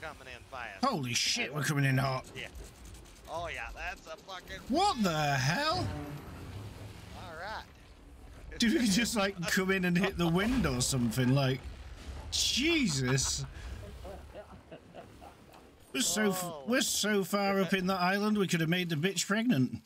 coming in fast. Holy shit, we're coming in hot. Yeah. Oh yeah, that's a fucking. What the hell? All right. Did we just like come in and hit the wind or something? Like, Jesus. We're so Oh. we're so far up in the island we could have made the bitch pregnant.